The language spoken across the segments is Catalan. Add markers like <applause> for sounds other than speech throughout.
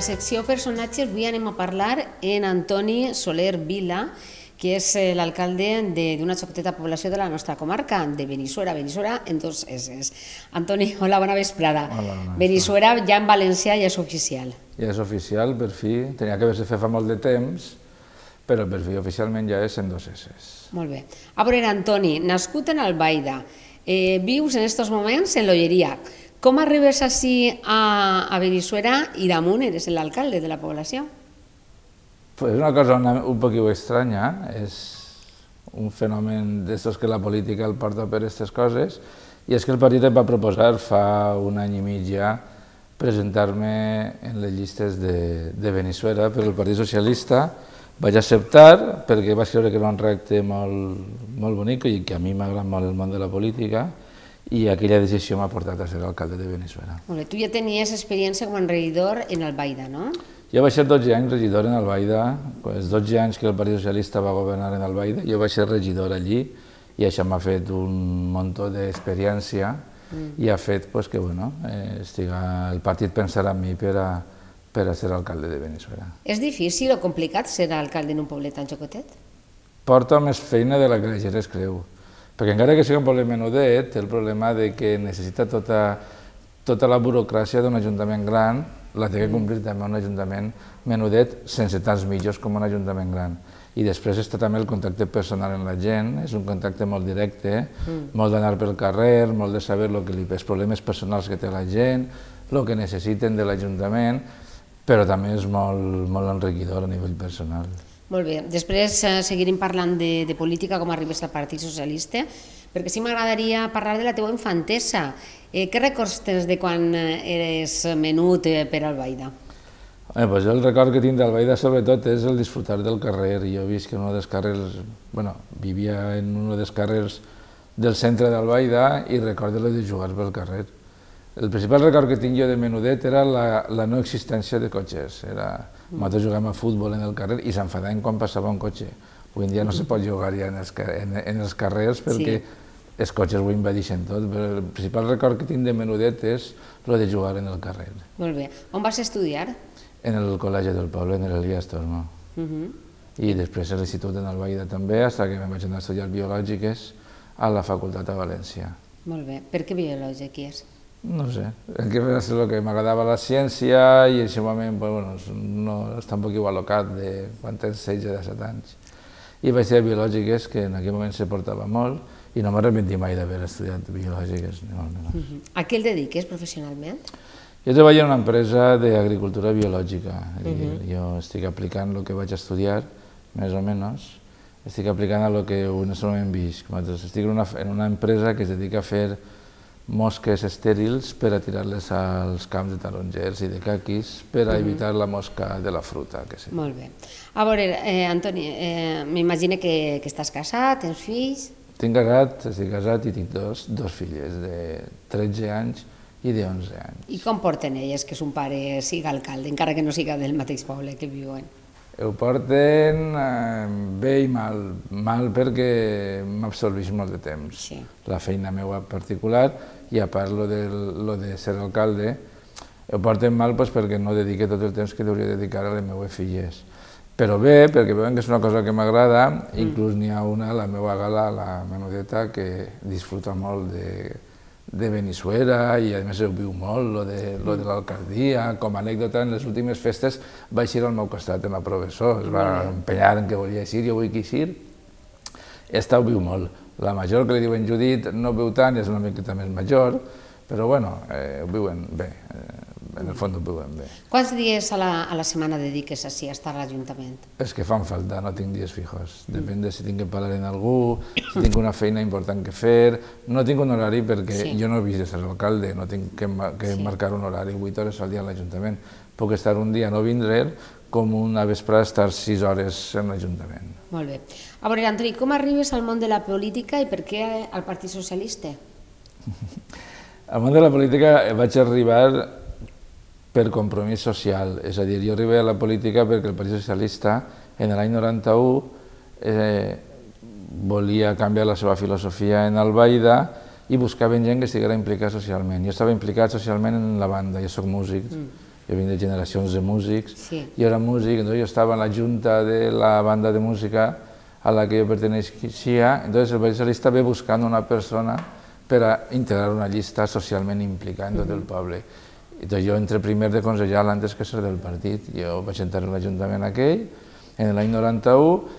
la secció personatges avui anem a parlar en Antoni Soler Vila, que és eh, l'alcalde de- d'una xocoteta població de la nostra comarca, de Benissuera. Benissuera en dos S. Antoni, hola, bona vesprada. Hola, bona. Benissuera ja en valencià ja és oficial. Ja és oficial, per fi. Tenia que haver-se fet fa molt de temps, però per fi oficialment ja és en dos esses. Molt bé. A veure, Antoni, nascut en Albaida, eh, vius en estos moments en l'Olleria. Com arribes així a, a Benissuera i damunt eres l'alcalde de la població? Pues una cosa una, un poquito estranya, és un fenomen d'estos que la política el porta per aquestes coses, i és que el partit em va proposar fa un any i mig ja presentar-me en les llistes de, de Venezuela per el Partit Socialista. Vaig acceptar perquè vaig creure que era un repte molt, molt bonic i que a mi m'agrada molt el món de la política i aquella decisió m'ha portat a ser alcalde de Venezuela. Molt bé. Tu ja tenies experiència com a regidor en Albaida, no? Jo vaig ser 12 anys regidor en Albaida, els 12 anys que el Partit Socialista va governar en Albaida, jo vaig ser regidor allí i això m'ha fet un muntó d'experiència i ha fet pues, que bueno, eh, estiga, el partit pensarà en mi per a, per a ser alcalde de Venezuela. És difícil o complicat ser alcalde en un poblet tan xocotet? Porta més feina de la que la gent es creu, perquè encara que sigui un poble menudet, té el problema de que necessita tota, tota la burocràcia d'un ajuntament gran, la té que complir també un ajuntament menudet sense tants mitjos com un ajuntament gran. I després està també el contacte personal amb la gent, és un contacte molt directe, molt d'anar pel carrer, molt de saber lo que li, els problemes personals que té la gent, el que necessiten de l'Ajuntament, però també és molt, molt enriquidor a nivell personal. Molt bé. Després eh, seguirem parlant de, de política, com arribes al Partit Socialista, perquè sí m'agradaria parlar de la teua infantesa. Eh, què records tens de quan eh, eres menut eh, per Albaida? Eh, pues jo el record que tinc d'Albaida sobretot és el disfrutar del carrer. Jo visc en un dels carrers, bueno, vivia en un dels carrers del centre d'Albaida i recordo lo de jugar pel carrer. El principal record que tinc jo de menudet era la, la no existència de cotxes. Era, nosaltres jugàvem a futbol en el carrer i s'enfadaven quan passava un cotxe. Avui en dia no se pot jugar ja en els, en, en els carrers perquè Sí. els cotxes ho invadeixen tot, però el principal record que tinc de menudet és lo de jugar en el carrer. Molt bé. On vas estudiar? En el col·legi del poble, en l'Elias Tormo. Uh -huh. I després a l'institut en Albaida també, fins que em vaig anar a estudiar biològiques a la facultat a València. Molt bé. Per què és? No sé, el que va ser el que m'agradava la ciència i en aquest moment pues, bueno, no està un poc igualocat de quan tens 16 o 17 anys. I vaig ser biològiques, que en aquell moment se portava molt, i no m'arrepentí mai d'haver estudiat biològiques, ni molt menys. Uh -huh. A què el dediques professionalment? Jo treballo en una empresa d'agricultura biològica. i Jo estic aplicant el que vaig estudiar, més o menys, estic aplicant a lo que en aquest moment visc. Estic en una, en una empresa que es dedica a fer mosques estèrils per a tirar-les als camps de tarongers i de caquis per a evitar la mosca de la fruta. Que sí. Molt bé. A veure, eh, Antoni, eh, m'imagino que, que estàs casat, tens fills... Tinc casat, estic casat i tinc dos, dos filles de 13 anys i de 11 anys. I com porten elles que son pare siga alcalde, encara que no siga del mateix poble que viuen? Ho porten eh, bé i mal. Mal perquè m'absorbeix molt de temps. Sí. La feina meva particular i a part lo de, lo de ser alcalde, ho porten mal pues, perquè no dedique tot el temps que hauria de dedicar a les meves filles. Però bé, perquè veuen que és una cosa que m'agrada, inclús n'hi ha una, la meva gala, la menudeta, que disfruta molt de, de Benissuera i a més ho viu molt, lo de, lo de l'alcaldia. Com a anècdota, en les últimes festes vaig ir al meu costat amb el professor, es va empenyar en que volia eixir, jo vull que eixir. Esta ho viu molt. La major, que li diuen Judit, no viu tant, és una miqueta més major, però bueno, eh, ho viuen bé, eh, en el fons ho viuen bé. Quants dies a la, a la setmana dediques així a estar a l'Ajuntament? És que fan falta, no tinc dies fijos. Depèn de si tinc que parlar amb algú, si tinc una feina important que fer. No tinc un horari perquè Sí. jo no he vist de ser alcalde, no tinc que, que Sí. marcar un horari 8 hores al dia a l'Ajuntament. Puc estar un dia no vindre com una vesprada estar 6 hores en l'Ajuntament. Molt bé. A veure, Antoni, com arribes al món de la política i per què al Partit Socialista? <laughs> Al món de la política eh, vaig arribar per compromís social, és a dir, jo arribé a la política perquè el Partit Socialista en l'any 91 eh, volia canviar la seva filosofia en Albaida i buscaven gent que estiguera implicada socialment. Jo estava implicat socialment en la banda, jo sóc músic, jo vinc de generacions de músics, Sí. jo era músic, entonces jo estava en la junta de la banda de música a la que jo perteneixia, entonces el Partit Socialista ve buscant una persona per a integrar una llista socialment implicada en tot el poble. Entonces jo entré primer de consellal antes que ser del partit. Jo vaig entrar en l'Ajuntament aquell, en l'any 91,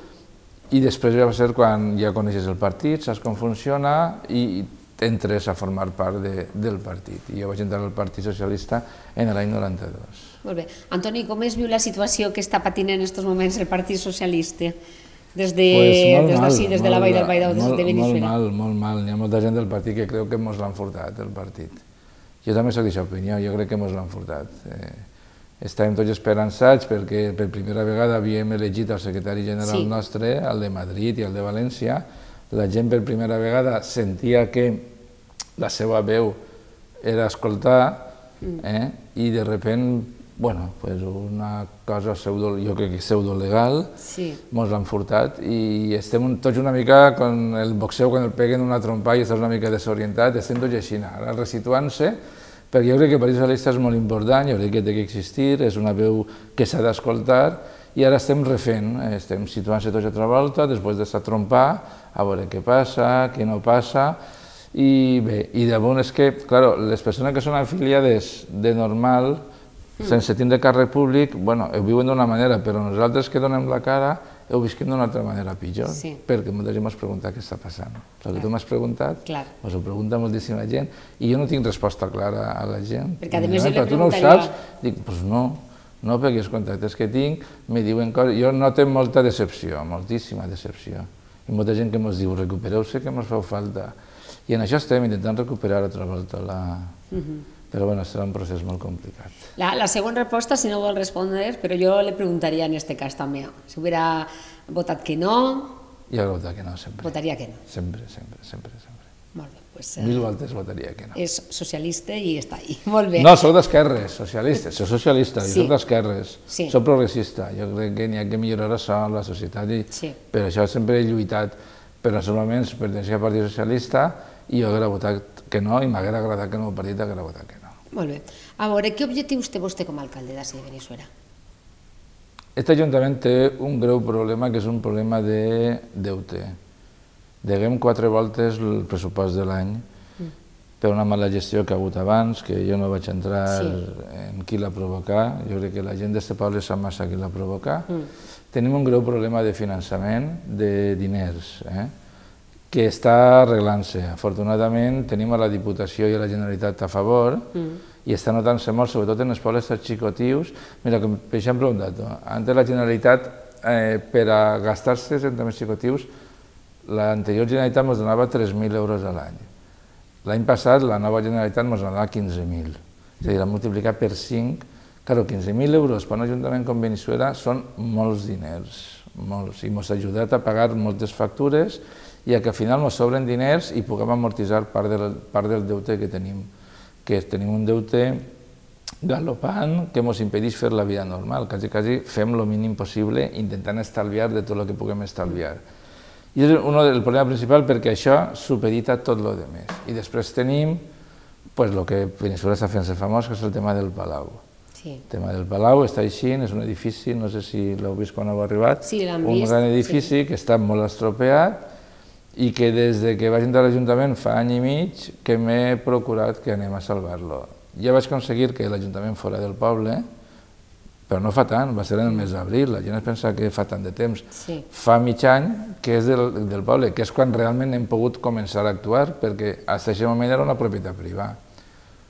i després ja va ser quan ja coneixes el partit, saps com funciona i entres a formar part de, del partit. I jo vaig entrar al Partit Socialista en l'any 92. Molt bé. Antoni, com es viu la situació que està patint en aquests moments el Partit Socialista? Des de, molt des mal, d'ací, des de la Vall del Baidau, des de Benissuera. Molt mal, molt mal. N'hi ha molta gent del partit que creu que mos l'han furtat, el partit. Jo també soc d'aquesta opinió, jo crec que mos l'han furtat. Eh, estàvem tots esperançats perquè per primera vegada havíem elegit el secretari general Sí. nostre, el de Madrid i el de València. La gent per primera vegada sentia que la seva veu era escoltar eh? i de repent, bueno, pues una cosa pseudo, jo crec que pseudo-legal, Sí. mos l'han furtat i estem tots una mica com el boxeu quan el peguen una trompa i estàs una mica desorientat, estem tots així, ara resituant-se, perquè jo crec que el Partit Socialista és molt important, jo crec que té que existir, és una veu que s'ha d'escoltar i ara estem refent, eh, estem situant-se tots altra volta, després d'estar trompar, a veure què passa, què no passa, i bé, i de bon és que, clar, les persones que són afiliades de normal, sense tindre càrrec públic, bueno, ho viuen d'una manera, però nosaltres que donem la cara ho visquem d'una altra manera pitjor, Sí. perquè molta gent m'ha preguntat què està passant. El que tu m'has preguntat, Clar. mos ho pregunta moltíssima gent, i jo no tinc resposta clara a la gent. Perquè, a més, jo li però tu no ho saps? Dic, doncs pues no, no, perquè els contactes que tinc me diuen coses... Jo noto molta decepció, moltíssima decepció. I molta gent que ens diu, recupereu-se, que ens feu falta. I en això estem intentant recuperar altra volta la... Però bueno, serà un procés molt complicat. La, la següent resposta, si no vol respondre, però jo le preguntaria en este cas també. Si hubiera votat que no, I ara votar que no, sempre. votaria que no. Sempre, sempre, sempre, sempre. Molt bé, pues, eh, Mil voltes votaria que no. és socialista i està ahí. <laughs> Molt bé. No, sóc d'esquerres, socialista, soc socialista, Sí. jo soc d'esquerres, Sí. soc progressista, jo crec que n'hi ha que millorar això en la societat i Sí. per això sempre he lluitat, però moments perteneixia al Partit Socialista i jo hauria votat que no i m'hauria agradat que el meu partit hagués votat que no. Molt bé. A veure, què objectius té vostè com a alcalde d'ací de Benissuera? Aquest Ajuntament té un greu problema que és un problema de deute. Deguem quatre voltes el pressupost de l'any per una mala gestió que ha hagut abans, que jo no vaig entrar Sí. en qui la provocar, jo crec que la gent d'aquest poble sap massa qui la provocar. Tenim un greu problema de finançament de diners, eh? Que està arreglant-se. Afortunadament tenim a la Diputació i a la Generalitat a favor i està notant-se molt, sobretot en els pobles xicotius. Mira, com, per exemple, un dato. Antes la Generalitat, eh, per a gastar-se en temes xicotius, l'anterior Generalitat ens donava 3.000 euros a l'any. L'any passat la nova Generalitat ens donava 15.000. És a dir, l'ha multiplicat per 5. Claro, 15.000 euros per un ajuntament com Benissuera són molts diners, molts, i ens ha ajudat a pagar moltes factures i a que al final ens sobren diners i puguem amortitzar part del, part del deute que tenim, que tenim un deute galopant que ens impedeix fer la vida normal. Quasi, quasi fem el mínim possible intentant estalviar de tot el que puguem estalviar. I és un del problema principal perquè això supedita tot el que més. I després tenim pues, el que Venezuela està fent-se famós, que és el tema del Palau. Sí. El tema del Palau està així, és un edifici, no sé si l'heu vist quan heu arribat, Sí, l'hem un vist, gran edifici que està molt estropeat i que des de que vaig entrar a l'Ajuntament fa any i mig que m'he procurat que anem a salvar-lo. Ja vaig aconseguir que l'Ajuntament fora del poble, però no fa tant, va ser en el mes d'abril, la gent es pensa que fa tant de temps. Sí. Fa mig any que és del, del poble, que és quan realment hem pogut començar a actuar, perquè fins a aquest moment era una propietat privada.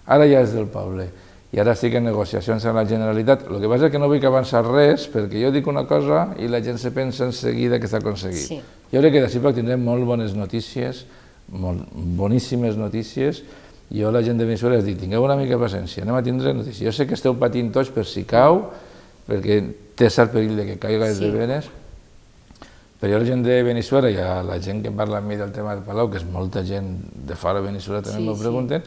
Ara ja és del poble i ara estic en negociacions amb la Generalitat. El que passa és que no vull que avançar res perquè jo dic una cosa i la gent se pensa en seguida que s'ha aconseguit. Sí. Jo crec que d'ací poc tindrem molt bones notícies, molt boníssimes notícies. Jo a la gent de Venezuela els dic, tingueu una mica de paciència, anem a tindre notícies. Jo sé que esteu patint tots per si cau, perquè té cert perill de que caiga Sí. de veres, però jo a la gent de Venezuela i a la gent que parla amb mi del tema del Palau, que és molta gent de fora de Venezuela també Sí, m'ho sí. pregunten,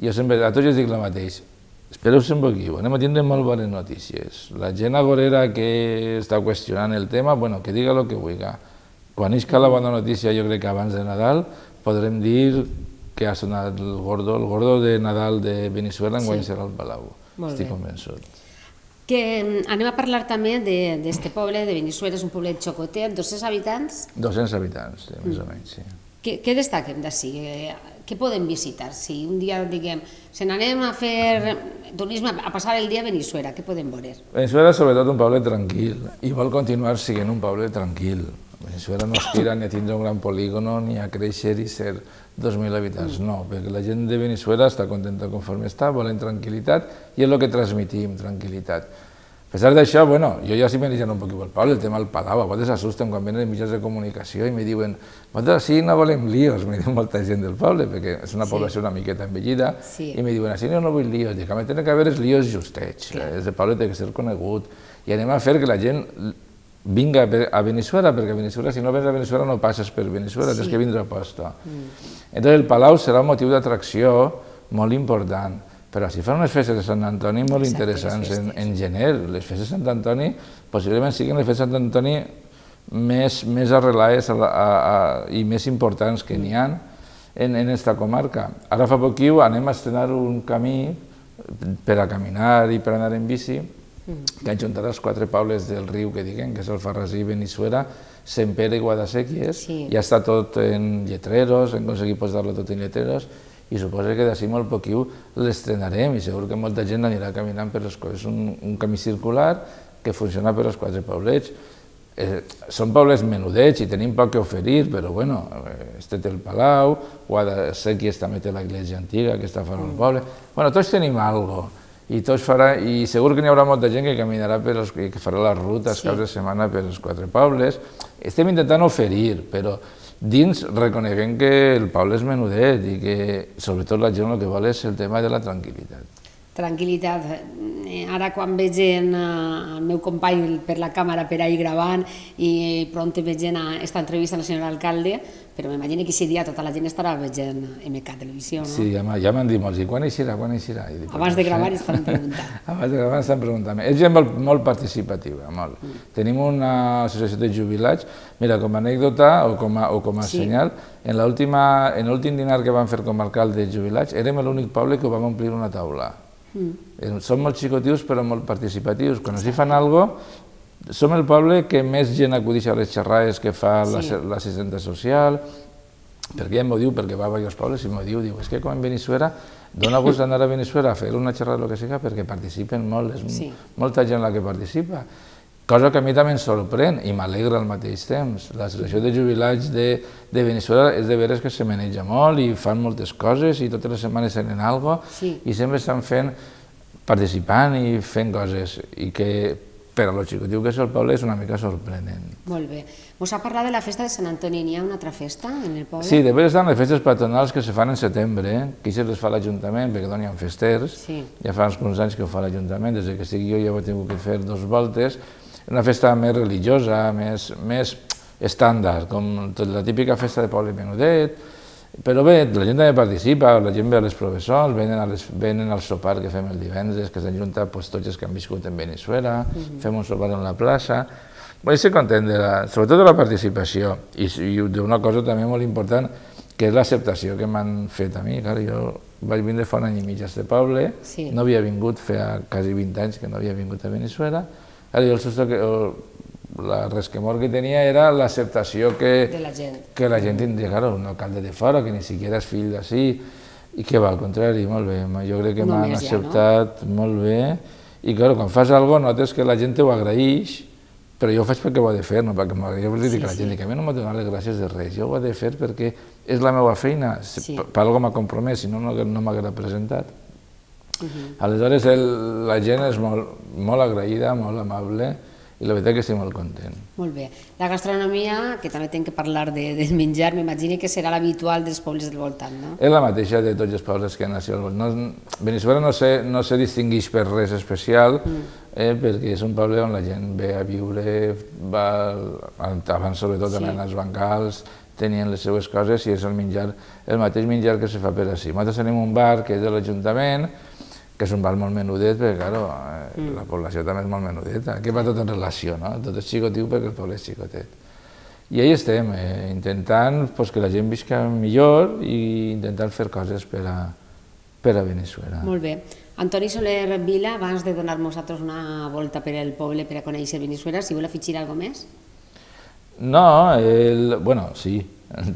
jo sempre, a tots els dic el mateix, espereu-se un poquiu, anem a tindre molt bones notícies. La gent agorera que està qüestionant el tema, bueno, que diga el que vulgui. Quan isca la bona notícia, jo crec que abans de Nadal, podrem dir que ha sonat el gordo, el gordo de Nadal de Venezuela, enguany Sí. serà el Palau. Molt Estic bé. convençut. Que mm, anem a parlar també d'este poble, de Benissuera, és un poble xocotet, 200 habitants. 200 habitants, sí, més mm. o menys, sí. Què, què destaquem d'ací? Què podem visitar? Si un dia, diguem, se n'anem a fer turisme, a passar el dia a Benissuera, què podem veure? Benissuera és sobretot un poble tranquil i vol continuar sent un poble tranquil. Venezuela no aspira ni a tindre un gran polígono ni a créixer i ser 2.000 habitants, no, perquè la gent de Venezuela està contenta conforme està, volen tranquil·litat i és el que transmitim, tranquil·litat. A pesar d'això, bueno, jo ja sí me un poc pel poble, el tema del Palau, a vegades s'assusten quan venen mitjans de comunicació i me diuen nosaltres sí no volem líos, me diu molta gent del poble, perquè és una població sí. una miqueta envellida, sí. i me diuen així no, no vull líos, dic, a mi tenen que haver els líos justets, Clar. el poble té que ser conegut, i anem a fer que la gent vinga a Venezuela, perquè a Venezuela, si no vens a Venezuela no passes per Venezuela, sí. tens que vindre a posta. Mm. Entonces el Palau serà un motiu d'atracció molt important, però si fan unes festes de Sant Antoni molt Exacte, interessants en, en gener. Les festes de Sant Antoni possiblement siguin les festes de Sant Antoni més, més arrelades a, a, a, i més importants que n'hi ha en, en esta comarca. Ara fa poquiu anem a estrenar un camí per a caminar i per anar en bici, Mm. que ajuntarà els quatre pobles del riu que diguem, que és el Farrasí, Benissuera, Sempere i Guadasséquies, sí. ja està tot en lletreros, hem aconseguit posar-lo tot en lletreros, i suposo que d'ací molt poquiu l'estrenarem i segur que molta gent anirà caminant per les coses. És un, un camí circular que funciona per als quatre poblets. Eh, són pobles menudets i tenim poc que oferir, però bueno, este té el Palau, Guadasséquies també té l'església antiga que està fora del mm. poble. Bueno, tots tenim alguna cosa i tots farà, i segur que n'hi haurà molta gent que caminarà per els, que farà les rutes sí. caps de setmana per els quatre pobles. Estem intentant oferir, però dins reconeguem que el poble és menudet i que sobretot la gent el que vol és el tema de la tranquil·litat tranquil·litat. Eh, ara quan vegen el meu company per la càmera per ahir gravant i pront vegen aquesta entrevista amb el senyor alcalde, però m'imagino que aquest dia tota la gent estarà veient MK Televisió, no? Sí, ja m'han dit molts, i quan eixirà, quan eixirà? I dic, Abans de gravar estan preguntant. <laughs> Abans de gravar estan preguntant. És gent molt, molt participativa, molt. Mm. Tenim una associació de jubilats, mira, com a anècdota o com a, o com a sí. senyal, en l'últim dinar que vam fer com a alcalde de jubilats, érem l'únic poble que ho vam omplir una taula. Mm. Són molt xicotius però molt participatius. Quan s'hi fan alguna cosa, som el poble que més gent acudeix a les xerrades que fa sí. l'assistenta social, perquè ja m'ho diu, perquè va a diversos pobles i m'ho diu, diu, és que com en Venezuela dona gust d'anar a Venezuela a fer una xerrada o que sigui perquè participen molt, és sí. molta gent la que participa. Cosa que a mi també em sorprèn i m'alegra al mateix temps. L'associació de jubilats de, de Venezuela és de veres que se maneja molt i fan moltes coses i totes les setmanes tenen alguna cosa sí. i sempre estan fent, participant i fent coses i que per a lo xicotiu que és el poble és una mica sorprenent. Molt bé. Us ha parlat de la festa de Sant Antoni, n'hi ha una altra festa en el poble? Sí, de veres estan les festes patronals que se fan en setembre, eh? que se les fa l'Ajuntament perquè donen festers, sí. ja fa uns anys que ho fa l'Ajuntament, des que estic jo ja ho he tingut que fer dos voltes, una festa més religiosa, més, més estàndard, com la típica festa de poble menudet, però bé, la gent també participa, la gent ve a les professors, venen, a les, venen al sopar que fem el divendres, que s'ajunta pues, tots els que han viscut en Venezuela, uh -huh. fem un sopar en la plaça, Vull ser content, de la, sobretot de la participació, i, i d'una cosa també molt important, que és l'acceptació que m'han fet a mi. Clar, jo vaig vindre fa un any i mig a este poble, sí. no havia vingut, feia quasi 20 anys que no havia vingut a Venezuela, Claro, jo el susto que, o, la resquemor que tenia era l'acceptació que, de la gent. que la gent tindria, claro, un alcalde de fora, que ni siquiera és fill d'ací, i que va, al contrari, molt bé, jo crec que m'han acceptat ja, no? molt bé, i claro, quan fas alguna cosa notes que la gent ho agraeix, però jo ho faig perquè ho he de fer, no perquè m'agradaria. Jo sí, dir que la gent sí. que a mi no m'ha donat les gràcies de res, jo ho he de fer perquè és la meva feina, sí. per alguna m'ha compromès, si no, no, no m'haguera presentat. Uh -huh. Aleshores, el, la gent és molt, molt agraïda, molt amable, i la veritat que estic molt content. Molt bé. La gastronomia, que també tenc que parlar de, del menjar, m'imagino que serà l'habitual dels pobles del voltant, no? És la mateixa de tots els pobles que han nascut al voltant. No, Venezuela no se, no se distingeix per res especial, mm. eh, perquè és un poble on la gent ve a viure, va, abans sobretot sí. en els bancals, tenien les seues coses i és el menjar, el mateix menjar que se fa per així. Nosaltres tenim un bar que és de l'Ajuntament, que és un bar molt menudet, perquè, claro, eh, mm. la població també és molt menudeta, que va tot en relació, no? Tot és xicotiu perquè el poble és xicotet. I ahí estem, eh, intentant pues, que la gent visca millor i intentant fer coses per a, per a Venezuela. Molt bé. Antoni Soler Vila, abans de donar-nos a una volta per el poble per a conèixer Benissuera, si vol afegir alguna més? No, el, bueno, sí,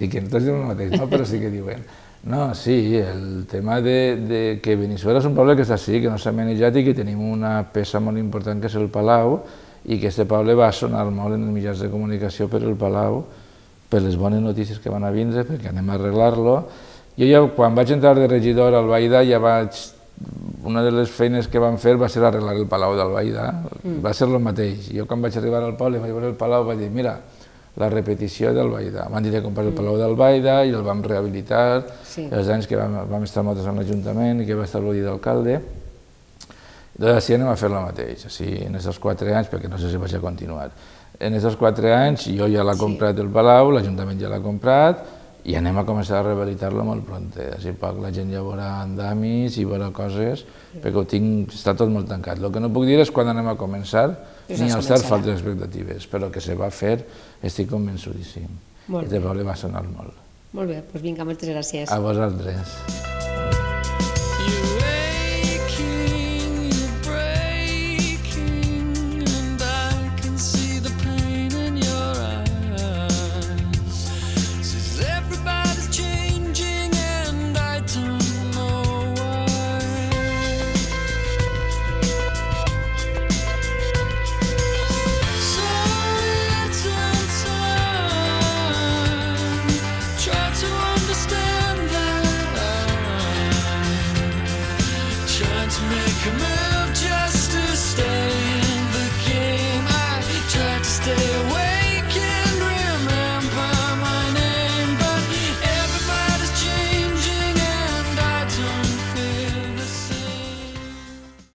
dic que no tots diuen el mateix, no? però sí que diuen. <laughs> No, sí, el tema de, de que Benissuera és un poble que està així, que no s'ha manejat i que tenim una peça molt important que és el Palau i que este poble va sonar molt en els mitjans de comunicació per el Palau, per les bones notícies que van a vindre, perquè anem a arreglar-lo. Jo ja, quan vaig entrar de regidor al Baida, ja vaig... Una de les feines que vam fer va ser arreglar el Palau del Baida, mm. va ser el mateix. Jo quan vaig arribar al poble, vaig veure el Palau, vaig dir, mira, la repetició del Baida. Van dir de comprar el. Palau del Baida i el vam rehabilitar, sí. els anys que vam, vam estar moltes en l'Ajuntament i que va estar l'Odi d'alcalde. Doncs així anem a fer la mateix, així en aquests quatre anys, perquè no sé si vaig a continuar. En aquests quatre anys jo ja l'he comprat el Palau, l'Ajuntament ja l'ha comprat, i anem a començar a rehabilitar-lo molt pront. Així poc la gent ja veurà andamis i veurà coses, perquè ho tinc, està tot molt tancat. El que no puc dir és quan anem a començar, ni als cert faltes expectatives, però que se va fer estic convençudíssim. Molt bé. poble va sonar molt. Molt bé, doncs vinga, moltes gràcies. A vosaltres.